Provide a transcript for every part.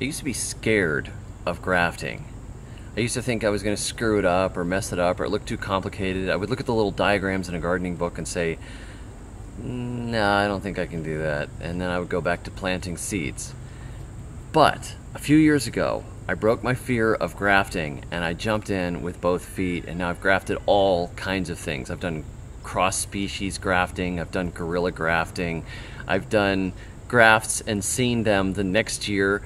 I used to be scared of grafting. I used to think I was going to screw it up or mess it up or it looked too complicated. I would look at the little diagrams in a gardening book and say, no, I don't think I can do that. And then I would go back to planting seeds. But a few years ago, I broke my fear of grafting and I jumped in with both feet and now I've grafted all kinds of things. I've done cross species grafting, I've done guerrilla grafting, I've done grafts and seen them the next year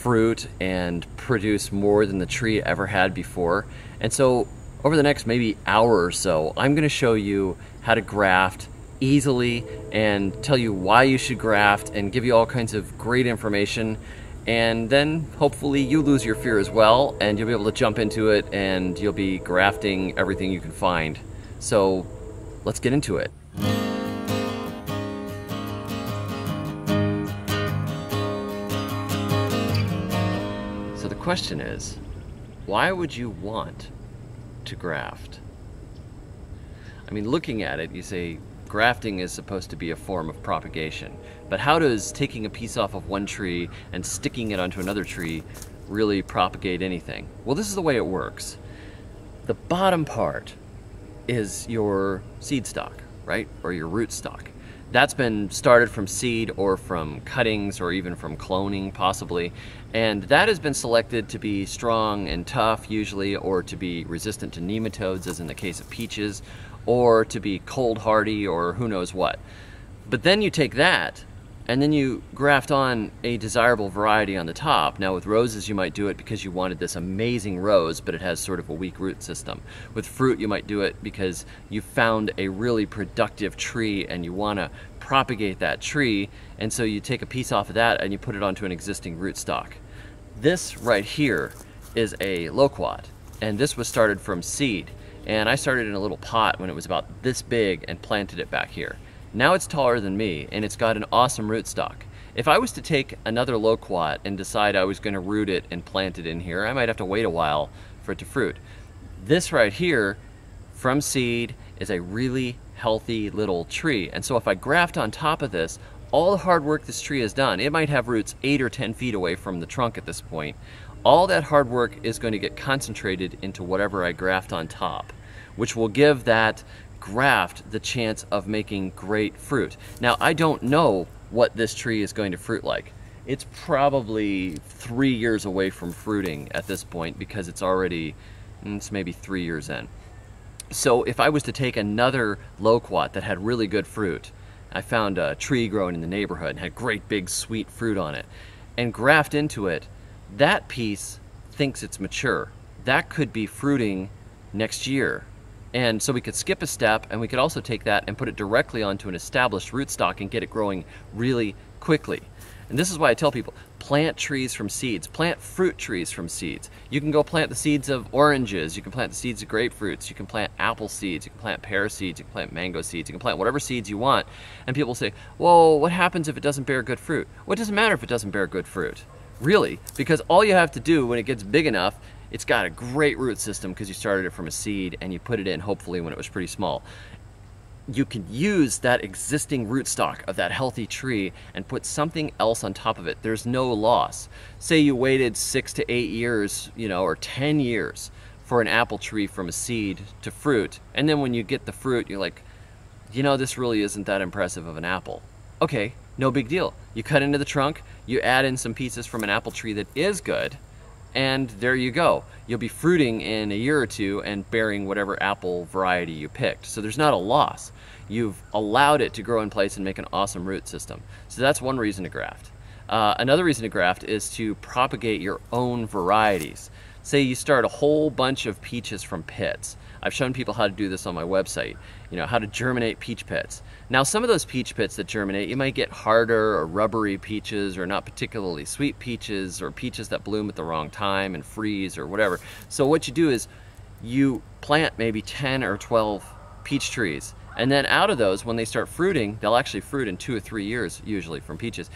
fruit and produce more than the tree ever had before. And so over the next maybe hour or so, I'm going to show you how to graft easily and tell you why you should graft and give you all kinds of great information. And then hopefully you lose your fear as well and you'll be able to jump into it and you'll be grafting everything you can find. So let's get into it. Question is, why would you want to graft? I mean, looking at it, you say grafting is supposed to be a form of propagation. But how does taking a piece off of one tree and sticking it onto another tree really propagate anything? Well, this is the way it works. The bottom part is your seed stock, right? Or your root stock. That's been started from seed or from cuttings or even from cloning possibly. And that has been selected to be strong and tough usually or to be resistant to nematodes as in the case of peaches or to be cold hardy or who knows what. But then you take that and then you graft on a desirable variety on the top. Now with roses you might do it because you wanted this amazing rose but it has sort of a weak root system. With fruit you might do it because you found a really productive tree and you want to propagate that tree and so you take a piece off of that and you put it onto an existing rootstock. This right here is a loquat and this was started from seed and I started in a little pot when it was about this big and planted it back here. Now it's taller than me and it's got an awesome rootstock. If I was to take another loquat and decide I was going to root it and plant it in here, I might have to wait a while for it to fruit. This right here, from seed, is a really healthy little tree. And so if I graft on top of this, all the hard work this tree has done, it might have roots 8 or 10 feet away from the trunk at this point, all that hard work is going to get concentrated into whatever I graft on top, which will give that graft the chance of making great fruit. Now, I don't know what this tree is going to fruit like. It's probably three years away from fruiting at this point because it's already, mm, it's maybe three years in. So if I was to take another loquat that had really good fruit, I found a tree growing in the neighborhood and had great big sweet fruit on it, and graft into it, that piece thinks it's mature. That could be fruiting next year and so we could skip a step and we could also take that and put it directly onto an established rootstock and get it growing really quickly. And this is why I tell people, plant trees from seeds, plant fruit trees from seeds. You can go plant the seeds of oranges, you can plant the seeds of grapefruits, you can plant apple seeds, you can plant pear seeds, you can plant mango seeds, you can plant whatever seeds you want. And people say, well, what happens if it doesn't bear good fruit? Well, it doesn't matter if it doesn't bear good fruit. Really, because all you have to do when it gets big enough it's got a great root system because you started it from a seed and you put it in hopefully when it was pretty small. You can use that existing rootstock of that healthy tree and put something else on top of it. There's no loss. Say you waited six to eight years, you know, or 10 years for an apple tree from a seed to fruit. And then when you get the fruit, you're like, you know, this really isn't that impressive of an apple. Okay, no big deal. You cut into the trunk, you add in some pieces from an apple tree that is good, and there you go. You'll be fruiting in a year or two and bearing whatever apple variety you picked. So there's not a loss. You've allowed it to grow in place and make an awesome root system. So that's one reason to graft. Uh, another reason to graft is to propagate your own varieties. Say you start a whole bunch of peaches from pits. I've shown people how to do this on my website, you know, how to germinate peach pits. Now, some of those peach pits that germinate, you might get harder or rubbery peaches or not particularly sweet peaches or peaches that bloom at the wrong time and freeze or whatever. So what you do is you plant maybe 10 or 12 peach trees. And then out of those, when they start fruiting, they'll actually fruit in two or three years usually from peaches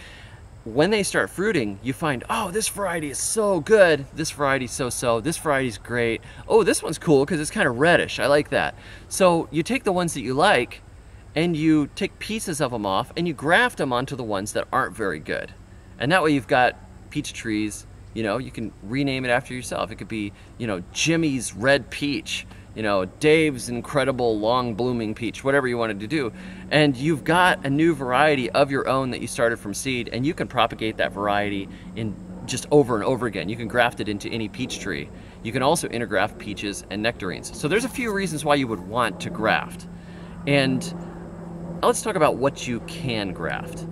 when they start fruiting, you find, oh, this variety is so good. This variety's so-so. This variety's great. Oh, this one's cool because it's kind of reddish. I like that. So you take the ones that you like and you take pieces of them off and you graft them onto the ones that aren't very good. And that way you've got peach trees You know, you can rename it after yourself. It could be, you know, Jimmy's Red Peach, you know, Dave's Incredible Long Blooming Peach, whatever you wanted to do. And you've got a new variety of your own that you started from seed, and you can propagate that variety in just over and over again. You can graft it into any peach tree. You can also intergraft peaches and nectarines. So there's a few reasons why you would want to graft. And uh, let's talk about what you can graft.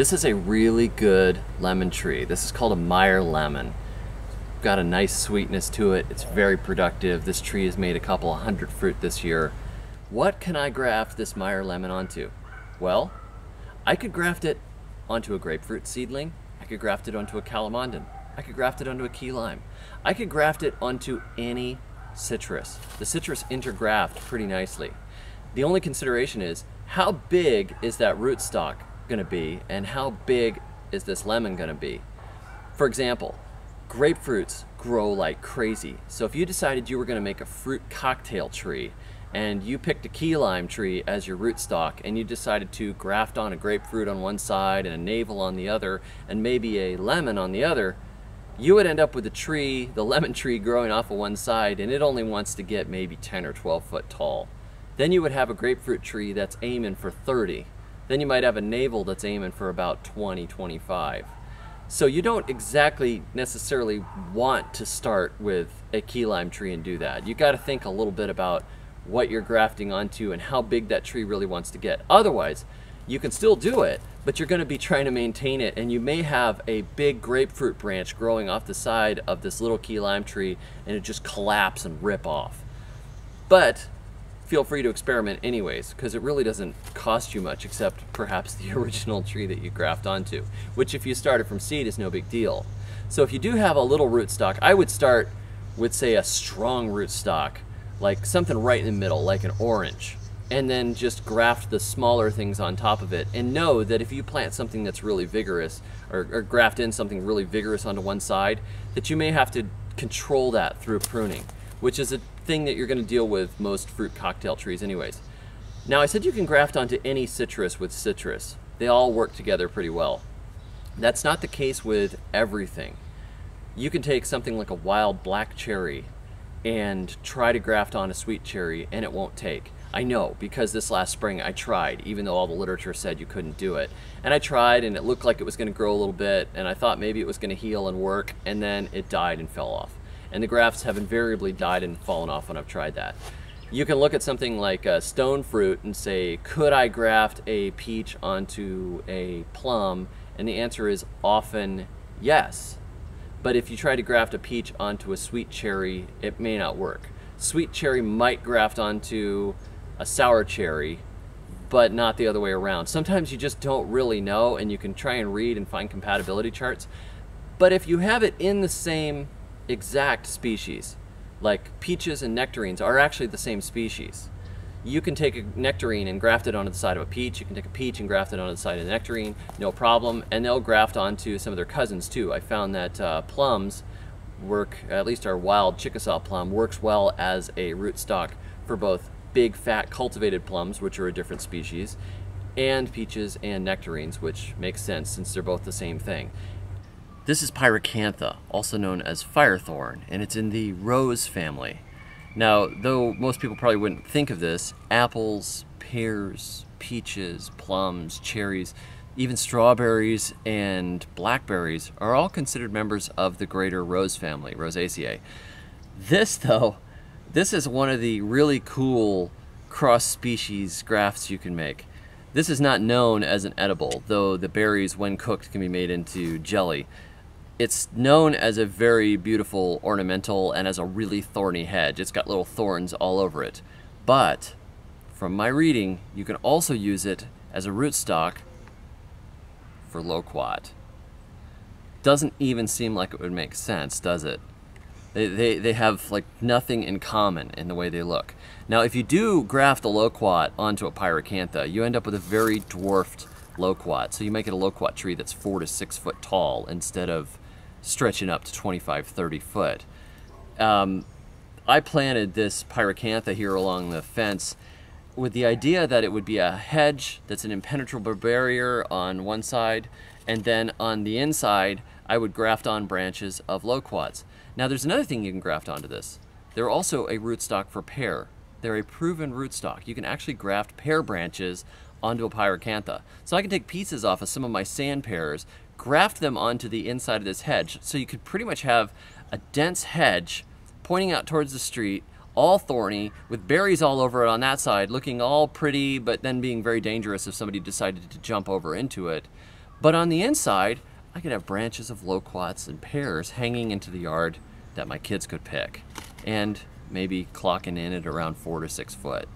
This is a really good lemon tree. This is called a Meyer lemon. Got a nice sweetness to it. It's very productive. This tree has made a couple hundred fruit this year. What can I graft this Meyer lemon onto? Well, I could graft it onto a grapefruit seedling. I could graft it onto a calamondin. I could graft it onto a key lime. I could graft it onto any citrus. The citrus intergraft pretty nicely. The only consideration is how big is that rootstock going to be and how big is this lemon going to be? For example, grapefruits grow like crazy. So if you decided you were going to make a fruit cocktail tree and you picked a key lime tree as your rootstock and you decided to graft on a grapefruit on one side and a navel on the other and maybe a lemon on the other, you would end up with a tree, the lemon tree growing off of one side and it only wants to get maybe 10 or 12 foot tall. Then you would have a grapefruit tree that's aiming for 30 then you might have a navel that's aiming for about 20, 25. So you don't exactly necessarily want to start with a key lime tree and do that. You got to think a little bit about what you're grafting onto and how big that tree really wants to get. Otherwise, you can still do it, but you're going to be trying to maintain it and you may have a big grapefruit branch growing off the side of this little key lime tree and it just collapse and rip off. But feel free to experiment anyways, because it really doesn't cost you much except perhaps the original tree that you graft onto, which if you started from seed is no big deal. So if you do have a little rootstock, I would start with say a strong rootstock, like something right in the middle, like an orange, and then just graft the smaller things on top of it. And know that if you plant something that's really vigorous, or, or graft in something really vigorous onto one side, that you may have to control that through pruning which is a thing that you're going to deal with most fruit cocktail trees anyways. Now I said you can graft onto any citrus with citrus. They all work together pretty well. That's not the case with everything. You can take something like a wild black cherry and try to graft on a sweet cherry and it won't take. I know because this last spring I tried, even though all the literature said you couldn't do it. And I tried and it looked like it was going to grow a little bit and I thought maybe it was going to heal and work and then it died and fell off and the grafts have invariably died and fallen off when I've tried that. You can look at something like a stone fruit and say, could I graft a peach onto a plum? And the answer is often yes. But if you try to graft a peach onto a sweet cherry, it may not work. Sweet cherry might graft onto a sour cherry, but not the other way around. Sometimes you just don't really know and you can try and read and find compatibility charts. But if you have it in the same exact species. Like peaches and nectarines are actually the same species. You can take a nectarine and graft it onto the side of a peach. You can take a peach and graft it onto the side of the nectarine, no problem. And they'll graft onto some of their cousins too. I found that uh, plums work, at least our wild Chickasaw plum, works well as a rootstock for both big fat cultivated plums, which are a different species, and peaches and nectarines, which makes sense since they're both the same thing. This is Pyracantha, also known as firethorn, and it's in the rose family. Now, though most people probably wouldn't think of this, apples, pears, peaches, plums, cherries, even strawberries and blackberries are all considered members of the greater rose family, Rosaceae. This, though, this is one of the really cool cross-species grafts you can make. This is not known as an edible, though the berries, when cooked, can be made into jelly. It's known as a very beautiful ornamental and as a really thorny hedge. It's got little thorns all over it. But from my reading, you can also use it as a rootstock for loquat. Doesn't even seem like it would make sense, does it? They, they, they have like nothing in common in the way they look. Now, if you do graft a loquat onto a pyracantha, you end up with a very dwarfed loquat. So you make it a loquat tree that's four to six foot tall instead of stretching up to 25, 30 foot. Um, I planted this pyracantha here along the fence with the idea that it would be a hedge that's an impenetrable barrier on one side, and then on the inside, I would graft on branches of loquats. Now there's another thing you can graft onto this. They're also a rootstock for pear. They're a proven rootstock. You can actually graft pear branches onto a pyracantha. So I can take pieces off of some of my sand pears, graft them onto the inside of this hedge. So you could pretty much have a dense hedge pointing out towards the street, all thorny, with berries all over it on that side, looking all pretty, but then being very dangerous if somebody decided to jump over into it. But on the inside, I could have branches of loquats and pears hanging into the yard that my kids could pick. And maybe clocking in at around four to six foot.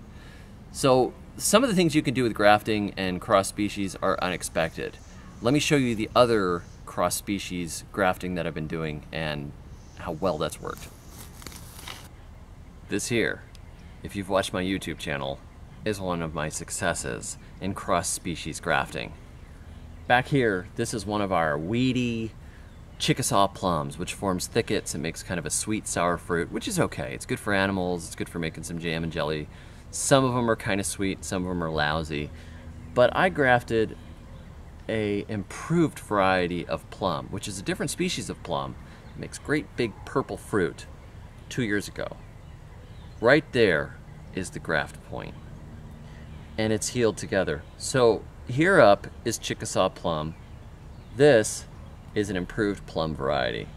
So some of the things you can do with grafting and cross species are unexpected. Let me show you the other cross species grafting that I've been doing and how well that's worked. This here, if you've watched my YouTube channel, is one of my successes in cross species grafting. Back here, this is one of our weedy Chickasaw plums, which forms thickets and makes kind of a sweet sour fruit, which is okay. It's good for animals, it's good for making some jam and jelly. Some of them are kind of sweet, some of them are lousy. But I grafted a improved variety of plum, which is a different species of plum. It makes great big purple fruit two years ago. Right there is the graft point. And it's healed together. So here up is Chickasaw plum. This is an improved plum variety.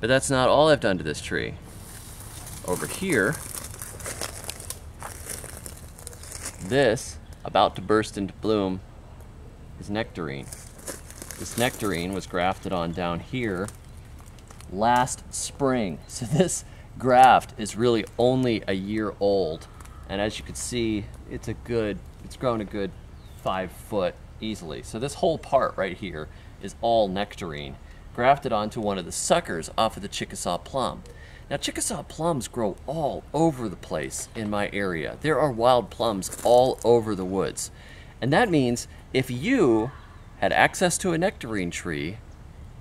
But that's not all I've done to this tree. Over here, this, about to burst into bloom, is nectarine. This nectarine was grafted on down here last spring. So this graft is really only a year old. And as you can see, it's a good, it's grown a good five foot easily. So this whole part right here is all nectarine, grafted onto one of the suckers off of the Chickasaw plum. Now Chickasaw plums grow all over the place in my area. There are wild plums all over the woods. And that means if you had access to a nectarine tree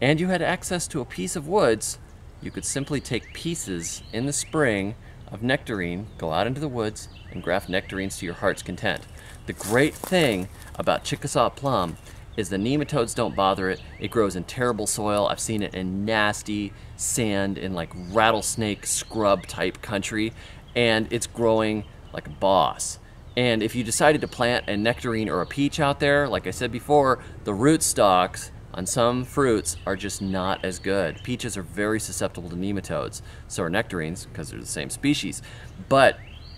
and you had access to a piece of woods, you could simply take pieces in the spring of nectarine, go out into the woods, and graft nectarines to your heart's content. The great thing about Chickasaw plum is the nematodes don't bother it. It grows in terrible soil. I've seen it in nasty sand in like rattlesnake scrub type country and it's growing like a boss. And if you decided to plant a nectarine or a peach out there, like I said before, the root stocks on some fruits are just not as good. Peaches are very susceptible to nematodes. So are nectarines because they're the same species. But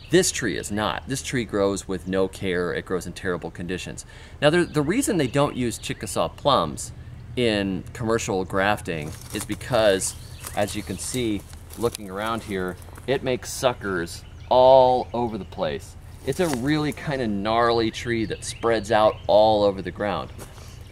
this tree is not. This tree grows with no care. It grows in terrible conditions. Now, the reason they don't use Chickasaw plums in commercial grafting is because, as you can see, looking around here, it makes suckers all over the place. It's a really kind of gnarly tree that spreads out all over the ground.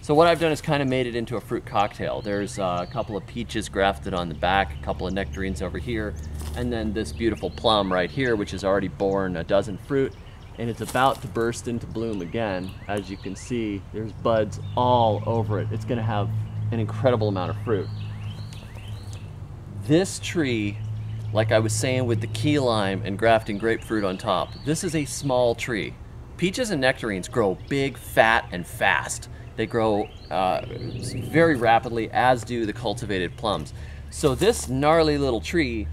So what I've done is kind of made it into a fruit cocktail. There's uh, a couple of peaches grafted on the back, a couple of nectarines over here, and then this beautiful plum right here, which has already borne a dozen fruit, and it's about to burst into bloom again. As you can see, there's buds all over it. It's gonna have an incredible amount of fruit. This tree, like I was saying with the key lime and grafting grapefruit on top, this is a small tree. Peaches and nectarines grow big, fat, and fast. They grow uh, very rapidly, as do the cultivated plums. So this gnarly little tree,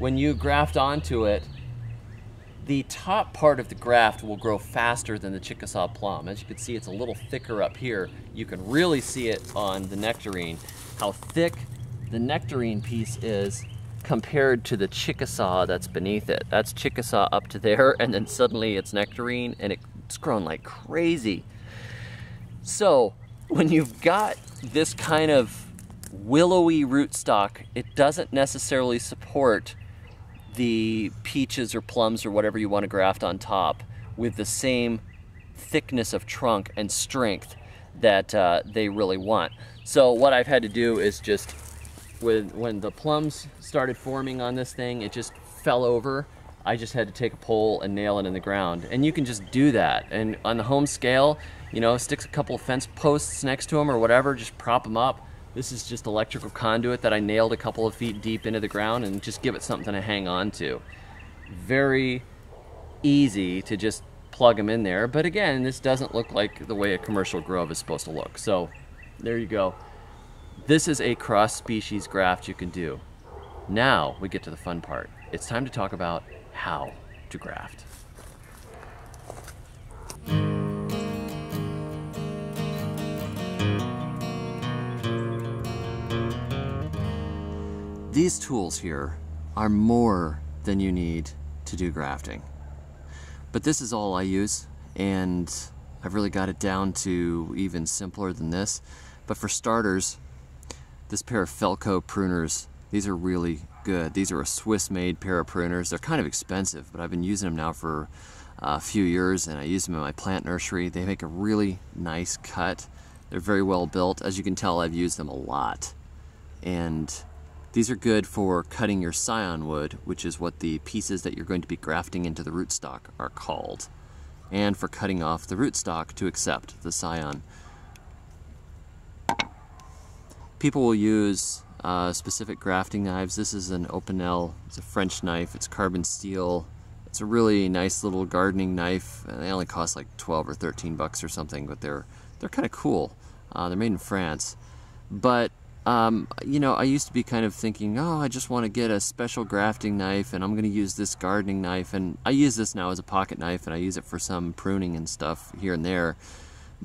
when you graft onto it, the top part of the graft will grow faster than the Chickasaw plum. As you can see, it's a little thicker up here. You can really see it on the nectarine, how thick the nectarine piece is compared to the Chickasaw that's beneath it. That's Chickasaw up to there, and then suddenly it's nectarine, and it's grown like crazy. So when you've got this kind of willowy rootstock, it doesn't necessarily support the peaches or plums or whatever you want to graft on top with the same thickness of trunk and strength that uh, they really want. So what I've had to do is just, when, when the plums started forming on this thing, it just fell over. I just had to take a pole and nail it in the ground. And you can just do that. And on the home scale, you know, sticks a couple fence posts next to them or whatever, just prop them up. This is just electrical conduit that I nailed a couple of feet deep into the ground and just give it something to hang on to. Very easy to just plug them in there. But again, this doesn't look like the way a commercial grove is supposed to look. So there you go. This is a cross-species graft you can do. Now we get to the fun part. It's time to talk about how to graft. These tools here are more than you need to do grafting. But this is all I use and I've really got it down to even simpler than this. But for starters, this pair of Felco pruners, these are really good. These are a Swiss-made pair of pruners. They're kind of expensive, but I've been using them now for uh, a few years and I use them in my plant nursery. They make a really nice cut. They're very well built. As you can tell, I've used them a lot. And these are good for cutting your scion wood, which is what the pieces that you're going to be grafting into the rootstock are called, and for cutting off the rootstock to accept the scion. People will use uh, specific grafting knives. This is an Opinel, it's a French knife, it's carbon steel. It's a really nice little gardening knife. They only cost like 12 or 13 bucks or something, but they're they're kind of cool. Uh, they're made in France. But um, you know, I used to be kind of thinking, oh, I just want to get a special grafting knife and I'm going to use this gardening knife. And I use this now as a pocket knife and I use it for some pruning and stuff here and there.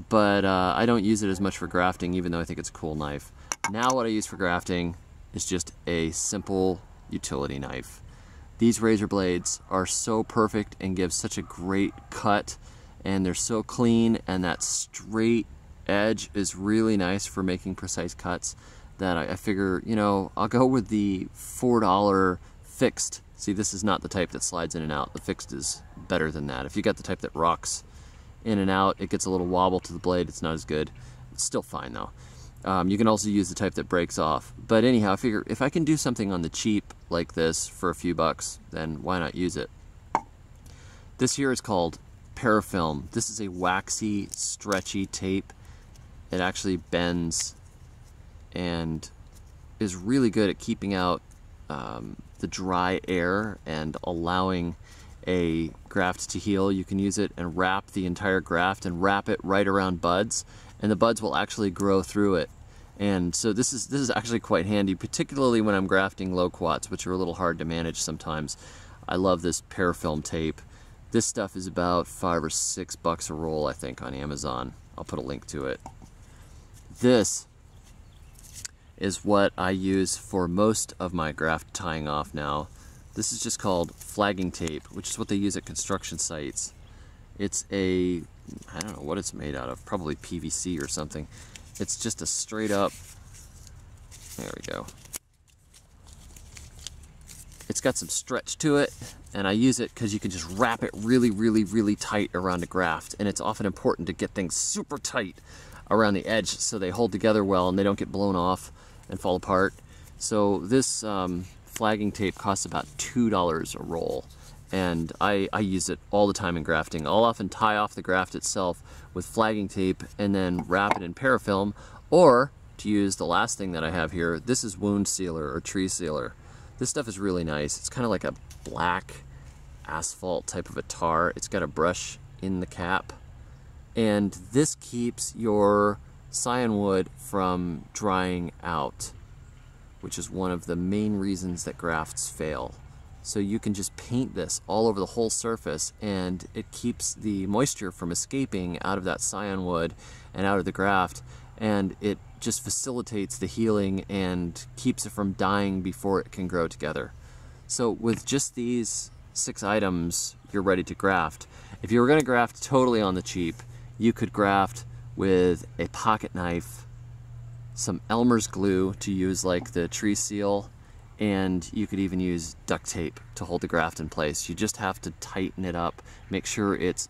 But uh, I don't use it as much for grafting, even though I think it's a cool knife. Now what I use for grafting is just a simple utility knife. These razor blades are so perfect and give such a great cut and they're so clean and that straight edge is really nice for making precise cuts that I, I figure, you know, I'll go with the $4 fixed. See, this is not the type that slides in and out. The fixed is better than that. If you got the type that rocks in and out, it gets a little wobble to the blade. It's not as good. It's still fine though. Um, you can also use the type that breaks off. But anyhow, I figure if I can do something on the cheap like this for a few bucks, then why not use it? This here is called Parafilm. This is a waxy, stretchy tape. It actually bends and is really good at keeping out um, the dry air and allowing a graft to heal. You can use it and wrap the entire graft and wrap it right around buds and the buds will actually grow through it. And so this is this is actually quite handy, particularly when I'm grafting loquats, which are a little hard to manage sometimes. I love this parafilm tape. This stuff is about five or six bucks a roll, I think, on Amazon. I'll put a link to it. This is what I use for most of my graft tying off now. This is just called flagging tape, which is what they use at construction sites. It's a, I don't know what it's made out of, probably PVC or something. It's just a straight up, there we go. It's got some stretch to it, and I use it because you can just wrap it really, really, really tight around a graft, and it's often important to get things super tight around the edge so they hold together well and they don't get blown off and fall apart. So this um, flagging tape costs about $2 a roll and I, I use it all the time in grafting. I'll often tie off the graft itself with flagging tape and then wrap it in parafilm or to use the last thing that I have here, this is wound sealer or tree sealer. This stuff is really nice. It's kind of like a black asphalt type of a tar. It's got a brush in the cap and this keeps your scion wood from drying out, which is one of the main reasons that grafts fail. So you can just paint this all over the whole surface and it keeps the moisture from escaping out of that scionwood and out of the graft and it just facilitates the healing and keeps it from dying before it can grow together. So with just these six items, you're ready to graft. If you were going to graft totally on the cheap, you could graft with a pocket knife, some Elmer's glue to use like the tree seal, and you could even use duct tape to hold the graft in place. You just have to tighten it up, make sure it's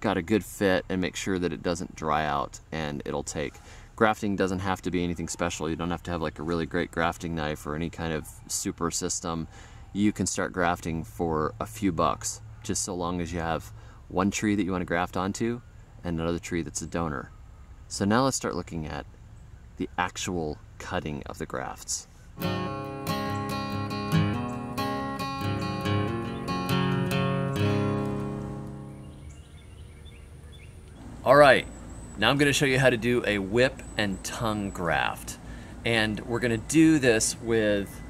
got a good fit, and make sure that it doesn't dry out and it'll take. Grafting doesn't have to be anything special. You don't have to have like a really great grafting knife or any kind of super system. You can start grafting for a few bucks, just so long as you have one tree that you want to graft onto and another tree that's a donor. So now let's start looking at the actual cutting of the grafts. All right, now I'm going to show you how to do a whip and tongue graft. And we're going to do this with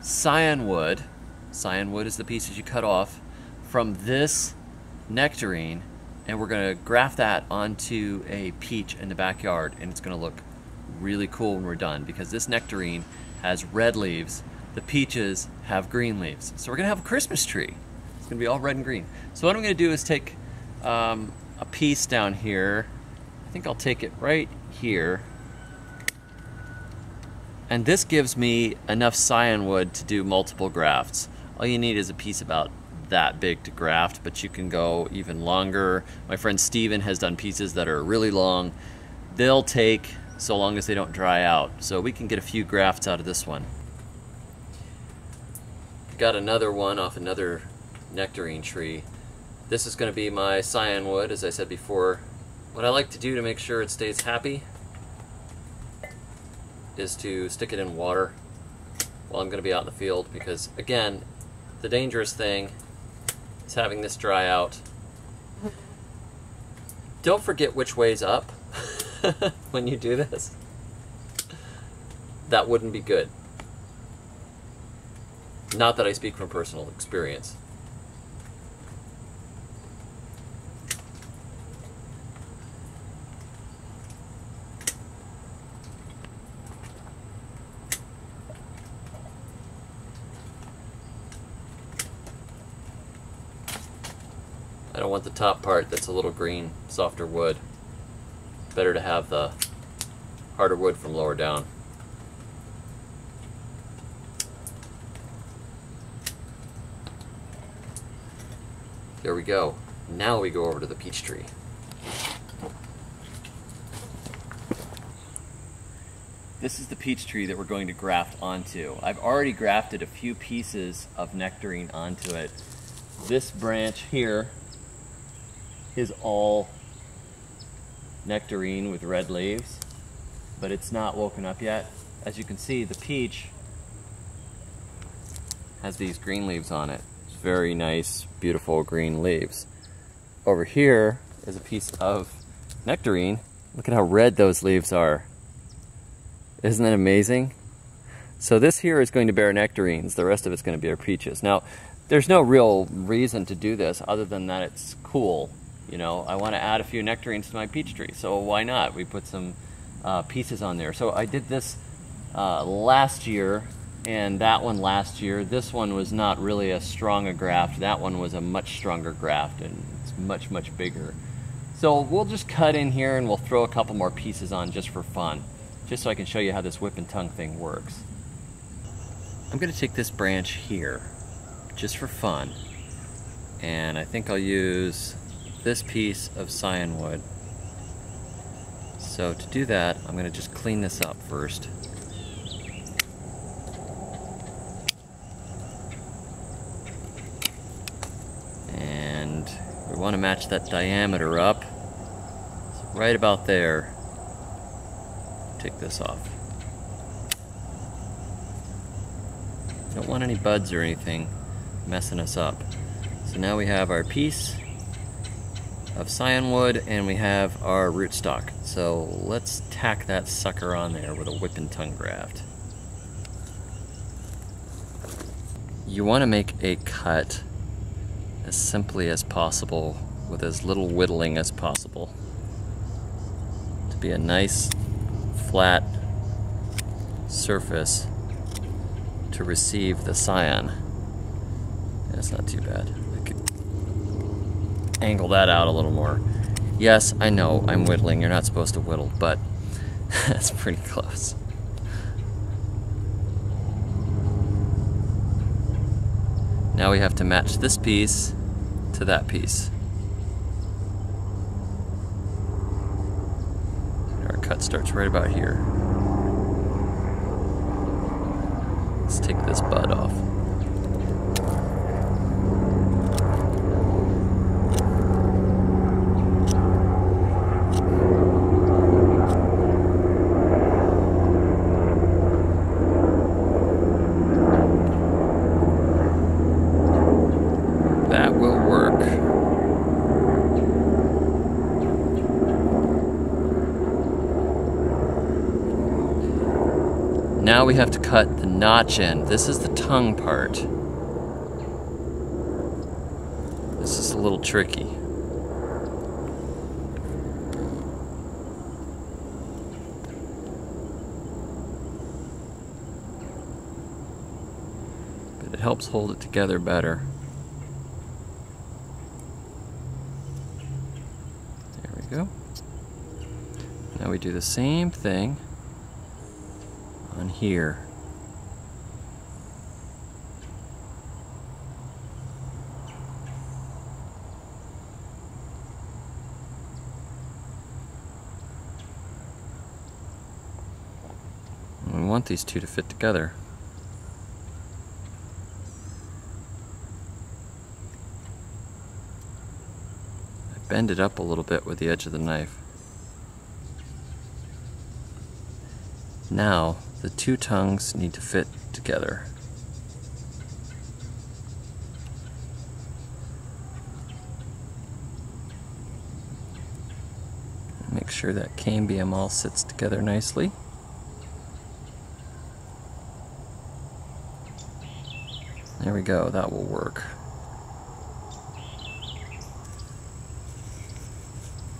scion wood. Scion wood is the pieces you cut off from this nectarine and we're going to graft that onto a peach in the backyard and it's going to look really cool when we're done because this nectarine has red leaves the peaches have green leaves so we're going to have a Christmas tree it's going to be all red and green so what I'm going to do is take um, a piece down here. I think I'll take it right here. And this gives me enough scion wood to do multiple grafts. All you need is a piece about that big to graft, but you can go even longer. My friend Steven has done pieces that are really long. They'll take so long as they don't dry out. So we can get a few grafts out of this one. Got another one off another nectarine tree. This is going to be my scion wood, as I said before. What I like to do to make sure it stays happy is to stick it in water while I'm going to be out in the field because, again, the dangerous thing is having this dry out. Don't forget which way's up when you do this. That wouldn't be good. Not that I speak from personal experience. The top part that's a little green, softer wood. Better to have the harder wood from lower down. There we go. Now we go over to the peach tree. This is the peach tree that we're going to graft onto. I've already grafted a few pieces of nectarine onto it. This branch here is all nectarine with red leaves, but it's not woken up yet. As you can see, the peach has these green leaves on it. It's very nice, beautiful green leaves. Over here is a piece of nectarine. Look at how red those leaves are. Isn't that amazing? So this here is going to bear nectarines. The rest of it's going to bear peaches. Now, there's no real reason to do this other than that it's cool you know, I want to add a few nectarines to my peach tree, so why not? We put some uh, pieces on there. So I did this uh, last year, and that one last year. This one was not really a strong a graft. That one was a much stronger graft, and it's much, much bigger. So we'll just cut in here and we'll throw a couple more pieces on just for fun, just so I can show you how this whip and tongue thing works. I'm going to take this branch here, just for fun, and I think I'll use this piece of scion wood. So to do that, I'm going to just clean this up first. And we want to match that diameter up. So right about there. Take this off. Don't want any buds or anything messing us up. So now we have our piece of scion wood and we have our rootstock. So let's tack that sucker on there with a whip and tongue graft. You want to make a cut as simply as possible with as little whittling as possible to be a nice flat surface to receive the scion. That's not too bad angle that out a little more. Yes, I know I'm whittling. You're not supposed to whittle, but that's pretty close. Now we have to match this piece to that piece. Our cut starts right about here. Cut the notch end. This is the tongue part. This is a little tricky. But it helps hold it together better. There we go. Now we do the same thing on here. We want these two to fit together. I bend it up a little bit with the edge of the knife. Now, the two tongues need to fit together. Make sure that cambium all sits together nicely. There we go, that will work.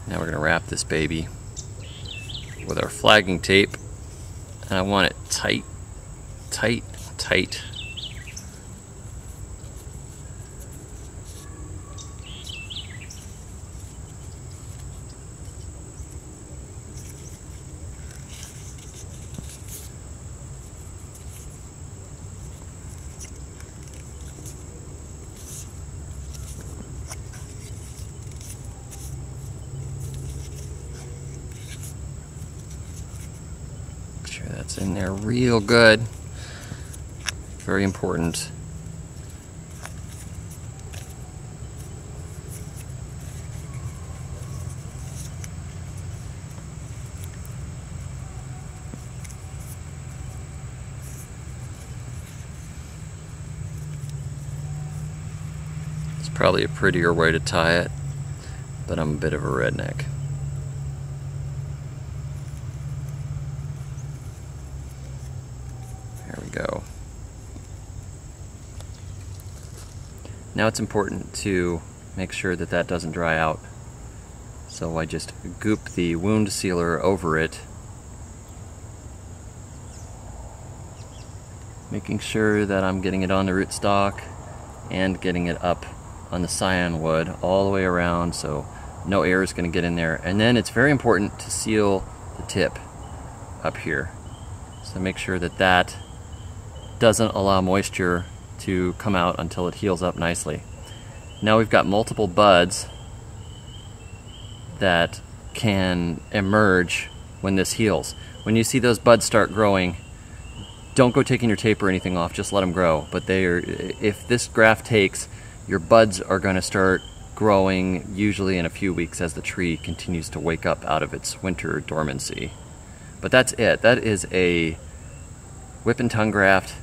Now we're going to wrap this baby with our flagging tape and I want it tight, tight, tight. That's in there real good. Very important. It's probably a prettier way to tie it, but I'm a bit of a redneck. go. Now it's important to make sure that that doesn't dry out. So I just goop the wound sealer over it, making sure that I'm getting it on the rootstock and getting it up on the scion wood all the way around so no air is going to get in there. And then it's very important to seal the tip up here. So make sure that that doesn't allow moisture to come out until it heals up nicely. Now we've got multiple buds that can emerge when this heals. When you see those buds start growing, don't go taking your tape or anything off, just let them grow. But they are, if this graft takes, your buds are going to start growing usually in a few weeks as the tree continues to wake up out of its winter dormancy. But that's it. That is a whip and tongue graft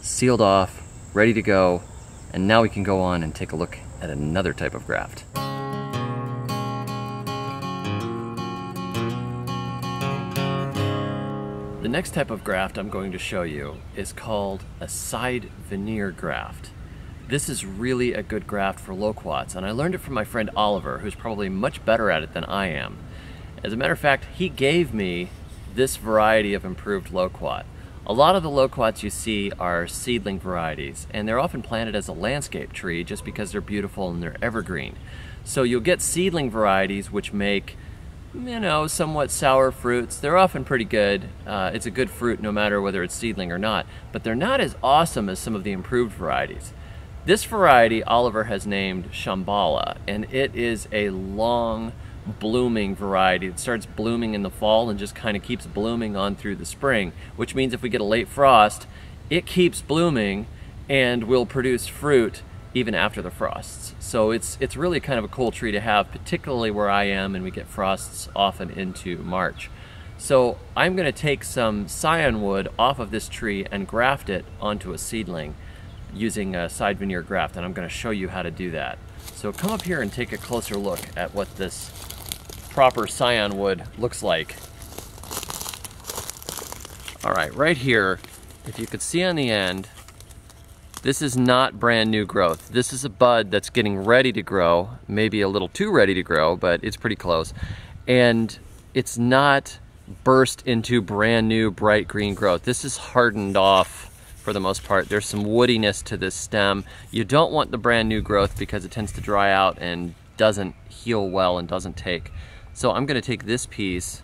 sealed off, ready to go, and now we can go on and take a look at another type of graft. The next type of graft I'm going to show you is called a side veneer graft. This is really a good graft for loquats, and I learned it from my friend Oliver, who's probably much better at it than I am. As a matter of fact, he gave me this variety of improved loquat. A lot of the loquats you see are seedling varieties, and they're often planted as a landscape tree just because they're beautiful and they're evergreen. So you'll get seedling varieties which make, you know, somewhat sour fruits. They're often pretty good. Uh, it's a good fruit no matter whether it's seedling or not, but they're not as awesome as some of the improved varieties. This variety Oliver has named Shambhala, and it is a long, blooming variety. It starts blooming in the fall and just kind of keeps blooming on through the spring, which means if we get a late frost, it keeps blooming and will produce fruit even after the frosts. So it's it's really kind of a cool tree to have, particularly where I am and we get frosts often into March. So I'm going to take some scion wood off of this tree and graft it onto a seedling using a side veneer graft and I'm going to show you how to do that. So come up here and take a closer look at what this proper scion wood looks like. All right, right here, if you could see on the end, this is not brand new growth. This is a bud that's getting ready to grow, maybe a little too ready to grow, but it's pretty close. And it's not burst into brand new bright green growth. This is hardened off for the most part. There's some woodiness to this stem. You don't want the brand new growth because it tends to dry out and doesn't heal well and doesn't take. So I'm gonna take this piece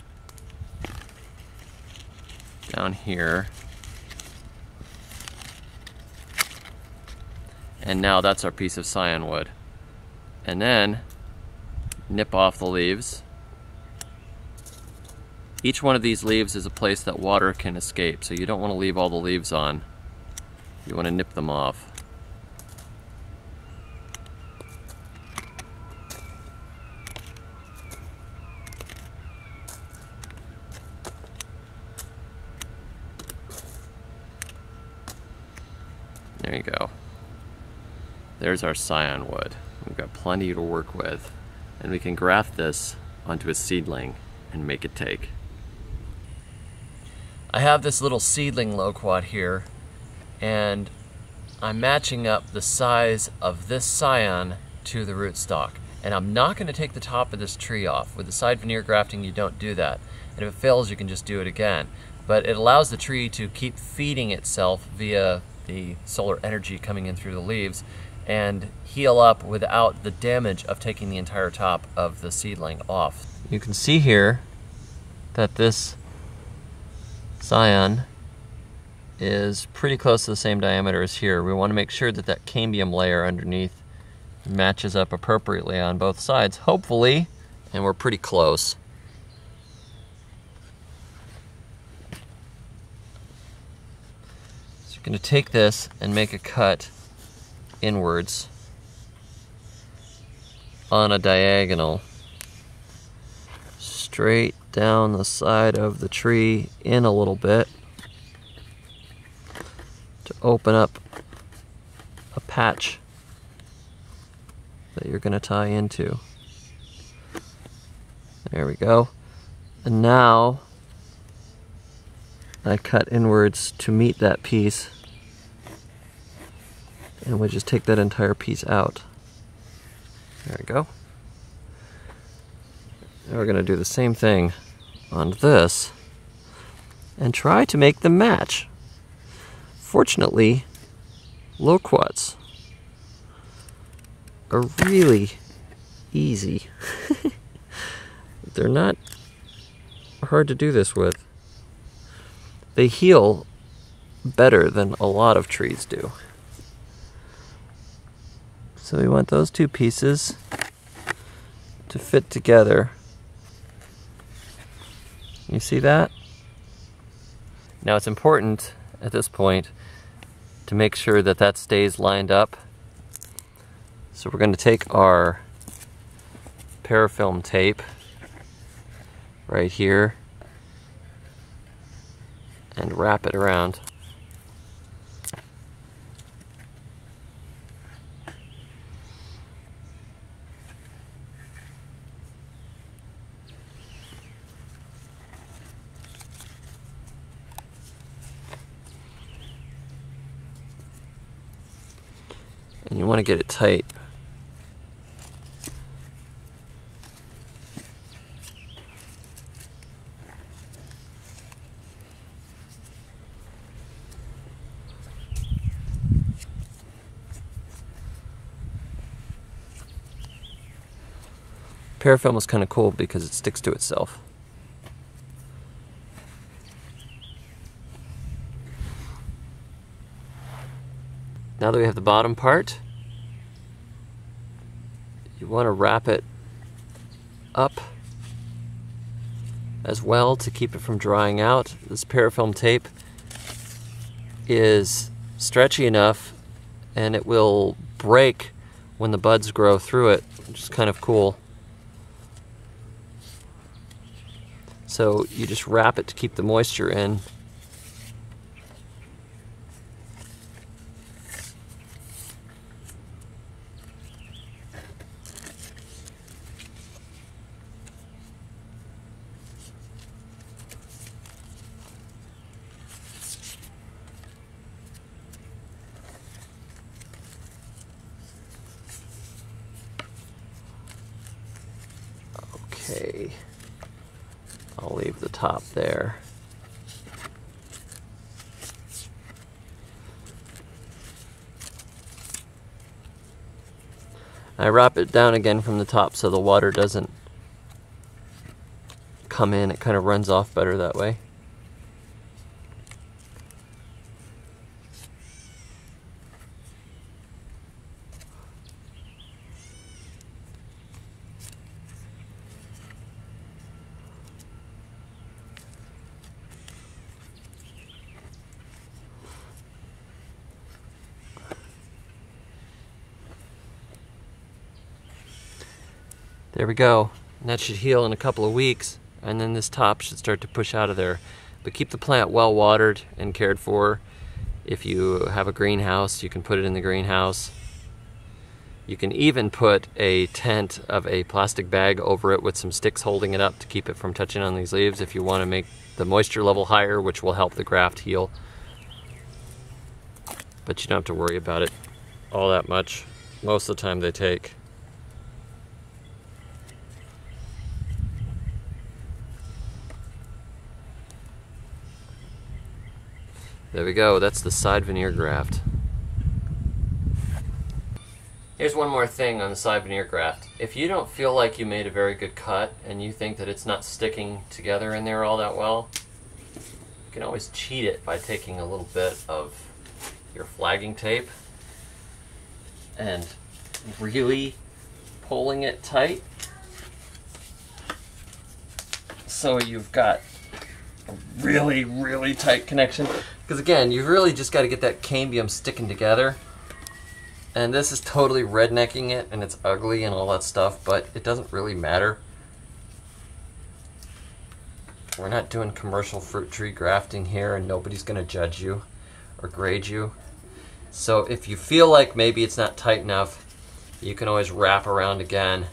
down here. And now that's our piece of scion wood. And then nip off the leaves. Each one of these leaves is a place that water can escape, so you don't want to leave all the leaves on. You want to nip them off. There you go. There's our scion wood. We've got plenty to work with. And we can graft this onto a seedling and make it take. I have this little seedling loquat here and I'm matching up the size of this scion to the rootstock. And I'm not going to take the top of this tree off. With the side veneer grafting, you don't do that. And if it fails, you can just do it again. But it allows the tree to keep feeding itself via the solar energy coming in through the leaves and heal up without the damage of taking the entire top of the seedling off. You can see here that this scion is pretty close to the same diameter as here. We want to make sure that that cambium layer underneath matches up appropriately on both sides, hopefully, and we're pretty close. So you're going to take this and make a cut inwards on a diagonal straight down the side of the tree in a little bit to open up a patch that you're going to tie into. There we go. And now I cut inwards to meet that piece and we just take that entire piece out. There we go. Now we're going to do the same thing on this and try to make them match. Fortunately, loquats are really easy. They're not hard to do this with. They heal better than a lot of trees do. So we want those two pieces to fit together. You see that? Now it's important at this point to make sure that that stays lined up. So we're going to take our parafilm tape right here and wrap it around. And you want to get it tight. Parafilm is kind of cool because it sticks to itself. Now that we have the bottom part, you want to wrap it up as well to keep it from drying out. This parafilm tape is stretchy enough and it will break when the buds grow through it, which is kind of cool. So you just wrap it to keep the moisture in Okay. I'll leave the top there. I wrap it down again from the top so the water doesn't come in. It kind of runs off better that way. There we go. And that should heal in a couple of weeks, and then this top should start to push out of there. But keep the plant well watered and cared for. If you have a greenhouse, you can put it in the greenhouse. You can even put a tent of a plastic bag over it with some sticks holding it up to keep it from touching on these leaves if you want to make the moisture level higher, which will help the graft heal. But you don't have to worry about it all that much. Most of the time they take. There we go, that's the side veneer graft. Here's one more thing on the side veneer graft. If you don't feel like you made a very good cut and you think that it's not sticking together in there all that well, you can always cheat it by taking a little bit of your flagging tape and really pulling it tight so you've got really, really tight connection. Because again, you really just got to get that cambium sticking together. And this is totally rednecking it, and it's ugly and all that stuff, but it doesn't really matter. We're not doing commercial fruit tree grafting here, and nobody's going to judge you or grade you. So if you feel like maybe it's not tight enough, you can always wrap around again,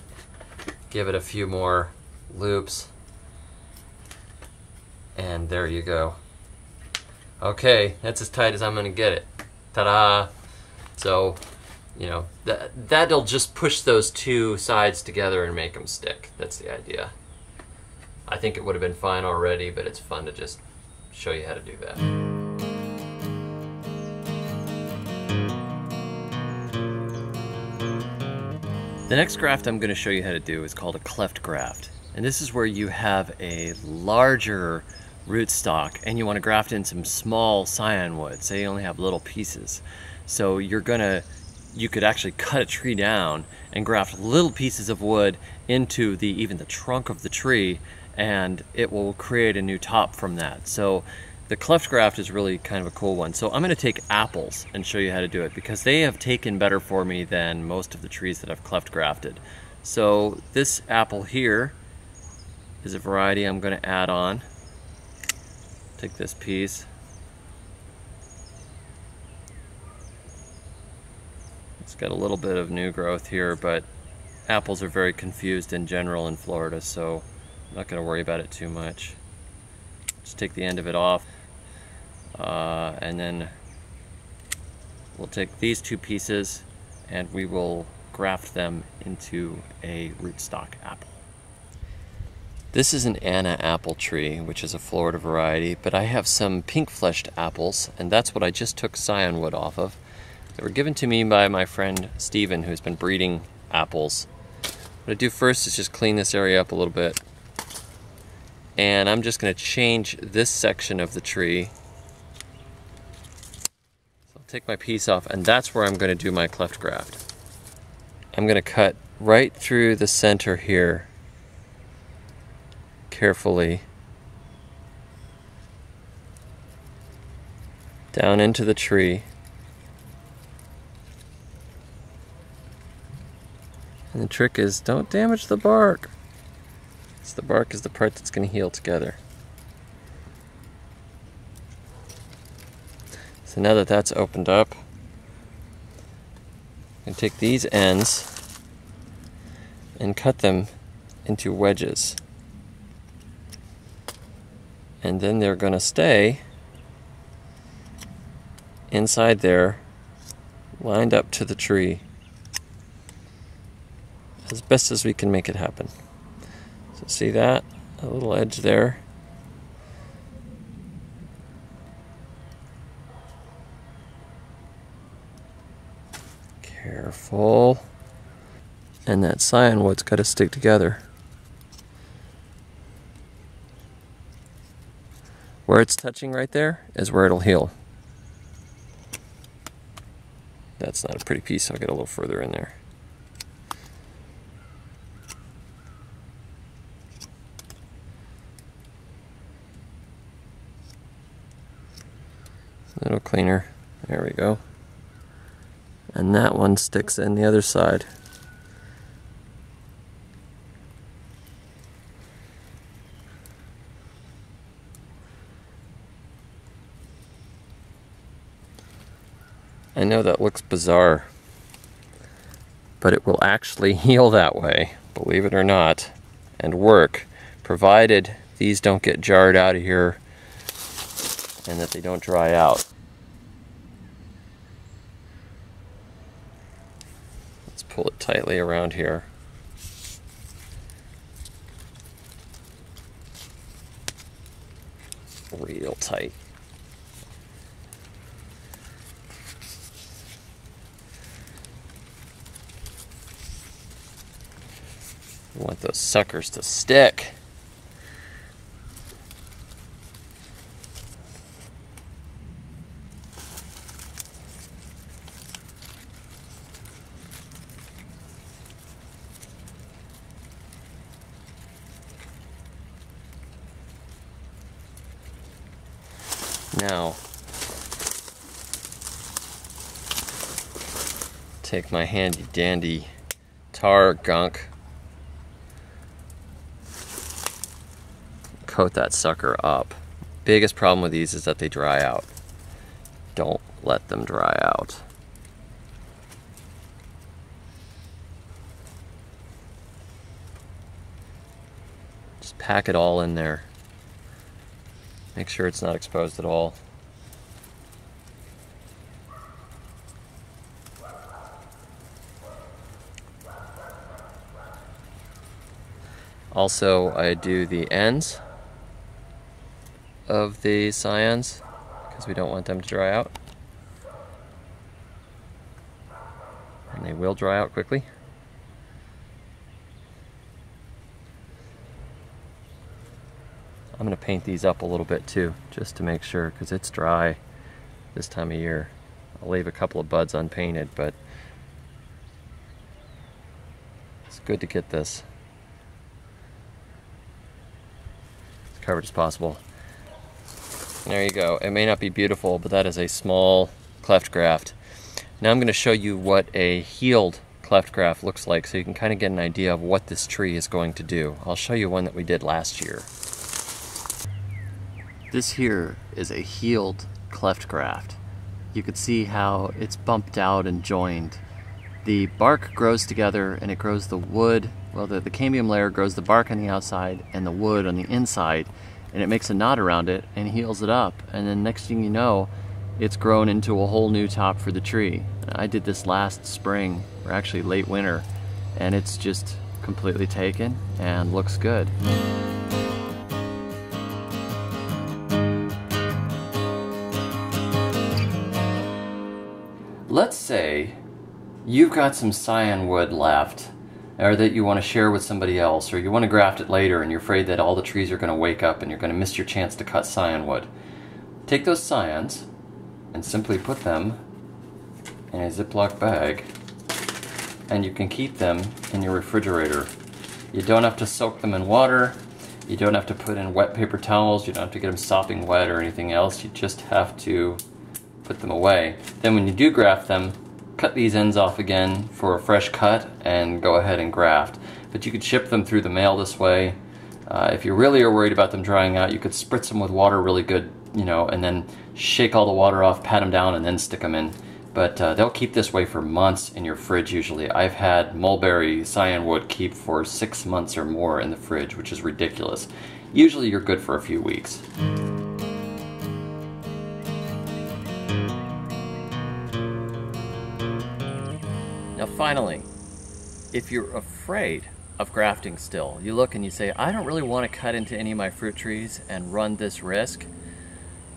give it a few more loops, and there you go. Okay, that's as tight as I'm gonna get it. Ta-da! So, you know, that, that'll just push those two sides together and make them stick. That's the idea. I think it would have been fine already, but it's fun to just show you how to do that. The next graft I'm going to show you how to do is called a cleft graft. And this is where you have a larger rootstock and you want to graft in some small scion wood, say you only have little pieces. So you're gonna, you could actually cut a tree down and graft little pieces of wood into the even the trunk of the tree and it will create a new top from that. So the cleft graft is really kind of a cool one. So I'm to take apples and show you how to do it because they have taken better for me than most of the trees that I've cleft grafted. So this apple here is a variety I'm to add on take this piece. It's got a little bit of new growth here, but apples are very confused in general in Florida, so I'm not going to worry about it too much. Just take the end of it off, uh, and then we'll take these two pieces and we will graft them into a rootstock apple. This is an Anna apple tree, which is a Florida variety, but I have some pink fleshed apples, and that's what I just took scion wood off of. They were given to me by my friend Steven, who's been breeding apples. What I do first is just clean this area up a little bit. And I'm just going to change this section of the tree. So I'll take my piece off, and that's where I'm going to do my cleft graft. I'm going to cut right through the center here carefully down into the tree. And the trick is don't damage the bark. So the bark is the part that's going to heal together. So now that that's opened up, I can take these ends and cut them into wedges and then they're going to stay inside there lined up to the tree as best as we can make it happen. So see that? A little edge there. Careful. And that scionwood's got to stick together. Where it's touching right there is where it'll heal. That's not a pretty piece, I'll get a little further in there. A little cleaner. There we go. And that one sticks in the other side. I know that looks bizarre, but it will actually heal that way, believe it or not, and work, provided these don't get jarred out of here and that they don't dry out. Let's pull it tightly around here. Real tight. Want those suckers to stick. Now, take my handy dandy tar gunk coat that sucker up. Biggest problem with these is that they dry out. Don't let them dry out. Just pack it all in there. Make sure it's not exposed at all. Also, I do the ends of the scions because we don't want them to dry out. And they will dry out quickly. I'm going to paint these up a little bit too, just to make sure, because it's dry this time of year. I'll leave a couple of buds unpainted, but it's good to get this as covered as possible. There you go. It may not be beautiful, but that is a small cleft graft. Now I'm going to show you what a healed cleft graft looks like so you can kind of get an idea of what this tree is going to do. I'll show you one that we did last year. This here is a healed cleft graft. You can see how it's bumped out and joined. The bark grows together and it grows the wood, well the, the cambium layer grows the bark on the outside and the wood on the inside and it makes a knot around it and heals it up. And then next thing you know, it's grown into a whole new top for the tree. I did this last spring, or actually late winter, and it's just completely taken and looks good. Let's say you've got some scion wood left or that you want to share with somebody else, or you want to graft it later and you're afraid that all the trees are going to wake up and you're going to miss your chance to cut scion wood. Take those scions and simply put them in a Ziploc bag and you can keep them in your refrigerator. You don't have to soak them in water, you don't have to put in wet paper towels, you don't have to get them sopping wet or anything else, you just have to put them away. Then when you do graft them, cut these ends off again for a fresh cut and go ahead and graft. But you could ship them through the mail this way. Uh, if you really are worried about them drying out, you could spritz them with water really good, you know, and then shake all the water off, pat them down, and then stick them in. But uh, they'll keep this way for months in your fridge usually. I've had mulberry scionwood keep for six months or more in the fridge, which is ridiculous. Usually you're good for a few weeks. Finally, if you're afraid of grafting still. You look and you say, I don't really want to cut into any of my fruit trees and run this risk.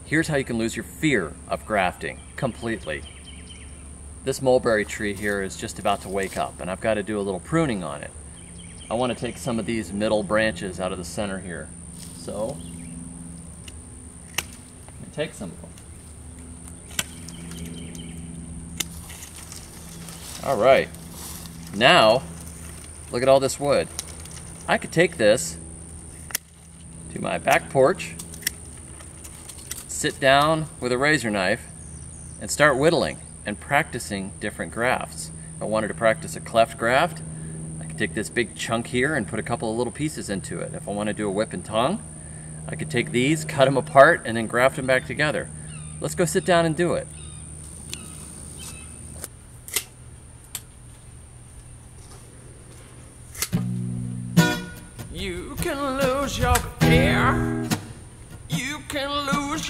Here's how you can lose your fear of grafting completely. This mulberry tree here is just about to wake up and I've got to do a little pruning on it. I want to take some of these middle branches out of the center here. So, take some of them. All right. Now, look at all this wood. I could take this to my back porch, sit down with a razor knife, and start whittling and practicing different grafts. I wanted to practice a cleft graft, I could take this big chunk here and put a couple of little pieces into it. If I want to do a whip and tongue, I could take these, cut them apart, and then graft them back together. Let's go sit down and do it.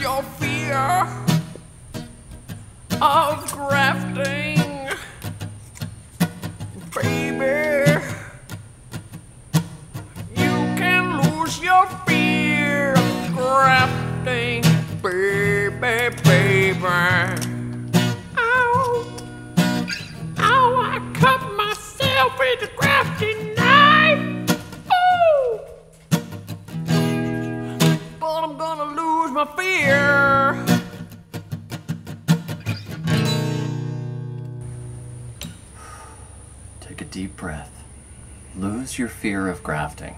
Your fear of grafting, baby. You can lose your fear of grafting, baby, baby. Ow, ow, I cut myself a grafting my fear. Take a deep breath. Lose your fear of grafting.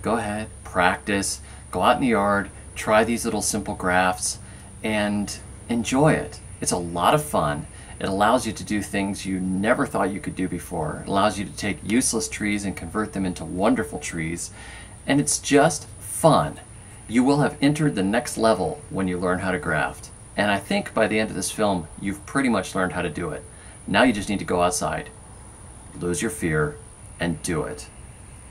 Go ahead, practice, go out in the yard, try these little simple grafts, and enjoy it. It's a lot of fun. It allows you to do things you never thought you could do before. It allows you to take useless trees and convert them into wonderful trees. And it's just fun. You will have entered the next level when you learn how to graft. And I think by the end of this film, you've pretty much learned how to do it. Now you just need to go outside, lose your fear, and do it.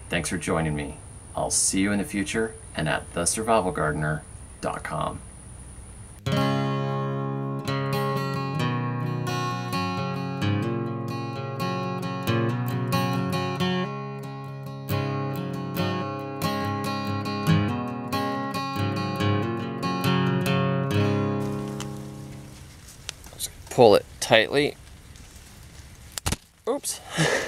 Thanks for joining me. I'll see you in the future and at thesurvivalgardener.com. tightly. Oops.